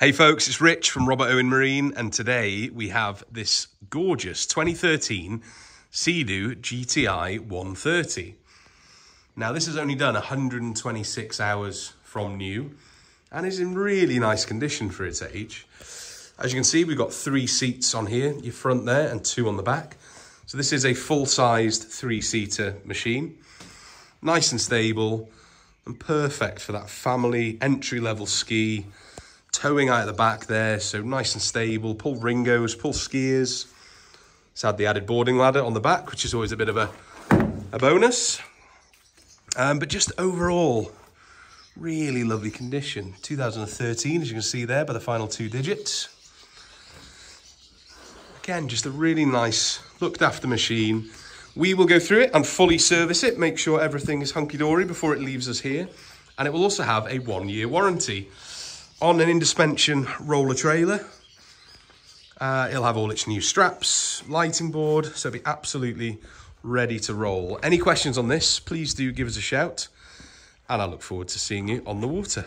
Hey folks, it's Rich from Robert Owen Marine, and today we have this gorgeous 2013 Sea-Doo GTI 130. Now this has only done 126 hours from new and is in really nice condition for its age. As you can see, we've got three seats on here, your front there and two on the back. So this is a full-sized three-seater machine. Nice and stable and perfect for that family entry-level ski towing out the back there, so nice and stable. Pull Ringos, pull skiers. It's had the added boarding ladder on the back, which is always a bit of a, a bonus. Um, but just overall, really lovely condition. 2013, as you can see there by the final two digits. Again, just a really nice, looked after machine. We will go through it and fully service it, make sure everything is hunky-dory before it leaves us here. And it will also have a one-year warranty on an Indespension roller trailer. Uh, it'll have all its new straps, lighting board, so be absolutely ready to roll. Any questions on this, please do give us a shout, and I look forward to seeing you on the water.